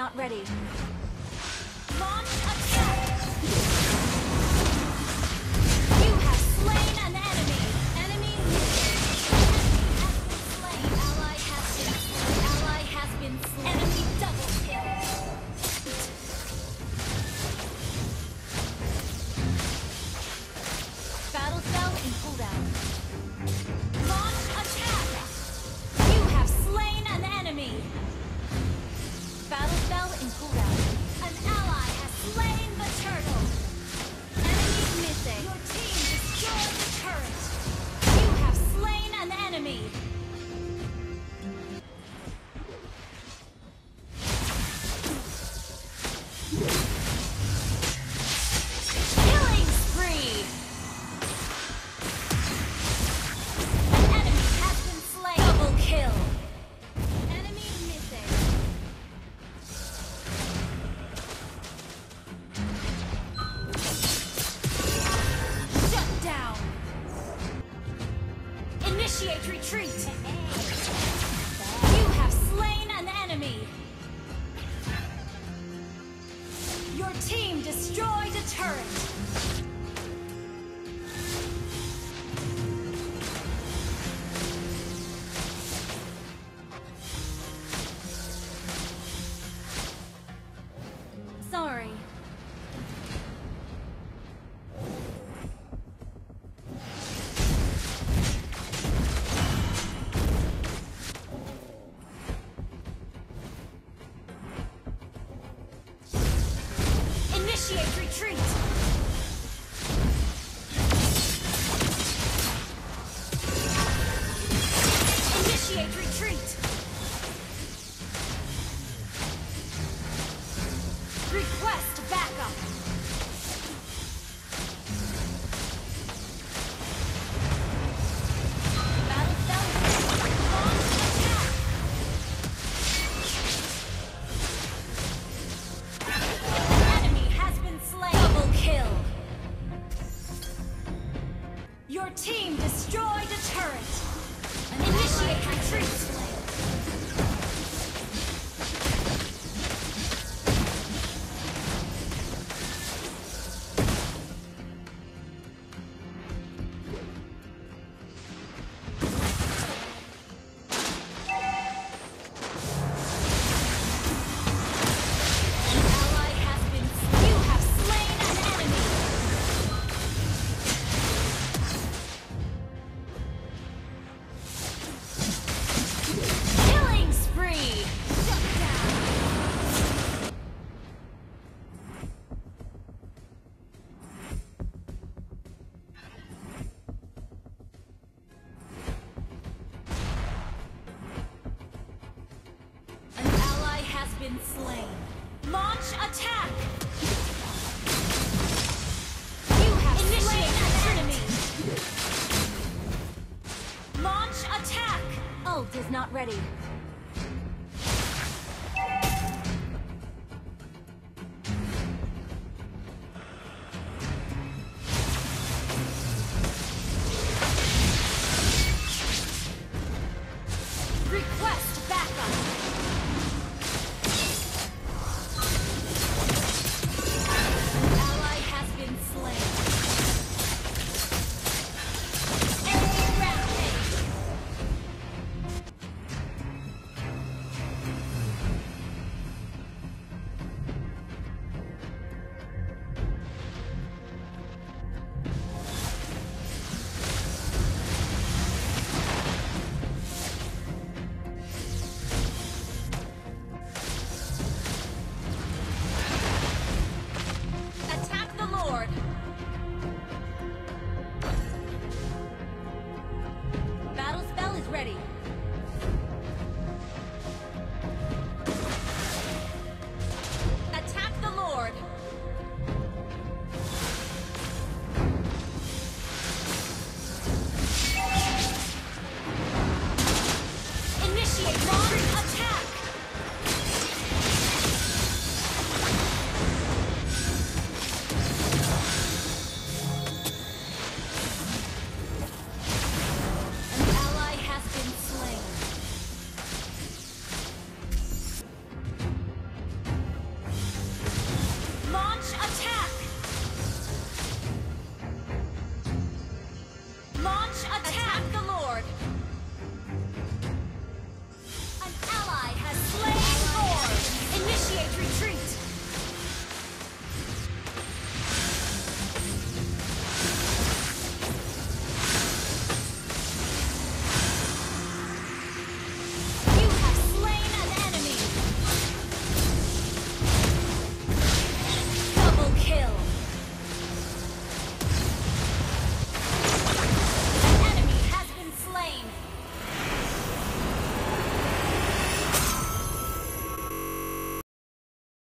not ready. Your team destroyed the turret. You have slain an enemy. Initiate retreat! You have slain an enemy! Your team destroyed a turret! Initiate retreat! been slain. Launch attack! You have Initiate slain an enemy! Launch attack! Ult is not ready. ready.